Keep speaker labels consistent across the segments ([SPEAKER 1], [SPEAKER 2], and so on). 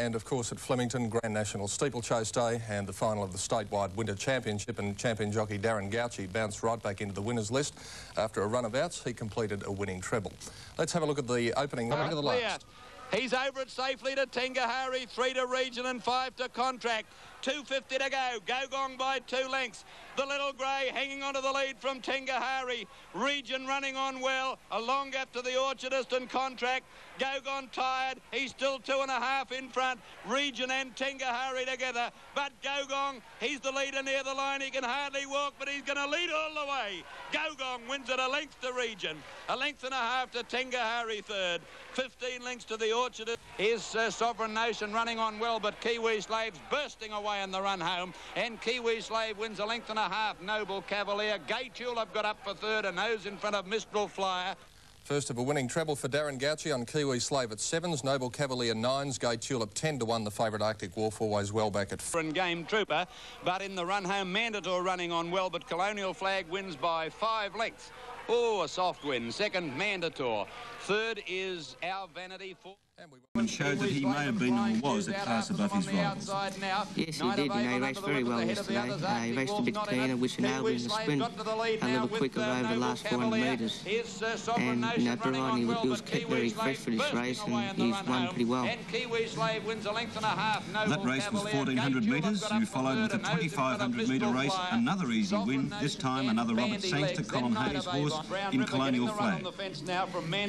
[SPEAKER 1] And of course at Flemington, Grand National Steeplechase Day and the final of the statewide Winter Championship and champion jockey Darren Gauci bounced right back into the winners list. After a run of outs, he completed a winning treble. Let's have a look at the opening. Look at the last.
[SPEAKER 2] He's over it safely to Tengahari, three to Region and five to Contract. 2.50 to go. Go Gong by two lengths. The Little Grey hanging onto the lead from Tingahari. Region running on well. A long gap to the Orchardist and Contract. Gogong tired. He's still two and a half in front. Region and Tingahari together. But Gogong, he's the leader near the line. He can hardly walk, but he's going to lead all the way. Gogong wins at a length to Region. A length and a half to Tingahari third. 15 lengths to the Orchardist. Here's uh, Sovereign Nation running on well, but Kiwi Slave's bursting away away in the run home. And Kiwi Slave wins a length and a half. Noble Cavalier. Gay Tulip got up for third and nose in front of Mistral Flyer.
[SPEAKER 1] First of a winning treble for Darren Gauci on Kiwi Slave at sevens, Noble Cavalier nines, Gay Tulip 10 to 1, the favourite Arctic Wolf always well back at
[SPEAKER 2] front. Game Trooper, but in the run home, Mandator running on well, but Colonial Flag wins by five lengths. Oh, a soft win. Second, Mandator. Third is Our Vanity. Four
[SPEAKER 3] and showed that he may have been and was a class above his rivals.
[SPEAKER 4] Yes, he did. You know, he raced very well yesterday. Uh, he raced a bit cleaner, which enabled him to sprint a little quicker over the last 400 metres. And, you know, providing he was kept very fresh for this race, and he's won pretty well. That
[SPEAKER 3] race was 1,400 metres. You followed with a 2,500 metre race, another easy win. This time, another Robert Sangster Colin Hayes horse in Colonial Flag.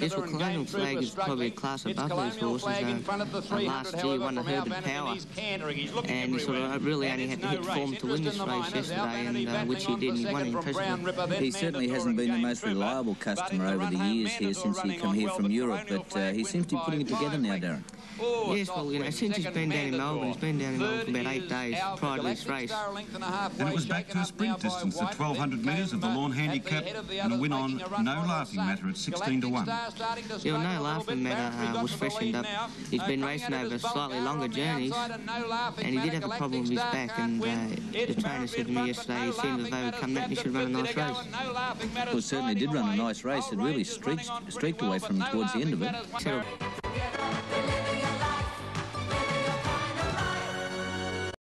[SPEAKER 4] Yes, well, Colonial Flag is probably a class above those horses. Uh, last year won the Herbert Power, and he sort of really only had to hit form to win this race yesterday, and uh, which he did, and he won impressively.
[SPEAKER 5] He certainly hasn't been the most reliable customer over the years here since he came here from Europe, but uh, he seems to be putting it together now, Darren.
[SPEAKER 4] Yes, well, you know, since he's been down in Melbourne, he's been down in Melbourne for about eight days prior to this race.
[SPEAKER 3] And it was back to a sprint distance at 1,200 metres of the Lawn Handicap and a win on No Laughing Matter at 16 to 1.
[SPEAKER 4] Yeah, well, No Laughing Matter uh, was freshened up. He's been racing over slightly longer journeys and he did have a problem with his back and uh, the trainer said to me yesterday he seemed as though he'd come back and he should run a nice race.
[SPEAKER 5] Well, certainly did run a nice race. It really streaked, streaked away from towards the end of it.
[SPEAKER 4] Terrible.